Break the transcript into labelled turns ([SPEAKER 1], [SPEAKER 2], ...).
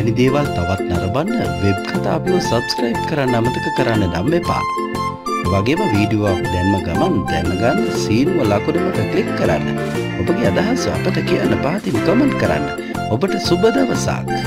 [SPEAKER 1] මෙවැනි දේවල් තවත් නරබන්න වෙබ් කතා අපිව සබස්ක්‍රයිබ් කරන්න අමතක කරන්න නම් එපා. වගේම වීඩියෝවක් දැන්ම ගමන් දැනගන්න සීනුව ලකුණමට ක්ලික් කරන්න. ඔබගේ අදහස් අපට කියන්න පාතින් කමෙන්ට් කරන්න. ඔබට සුබ දවසක්.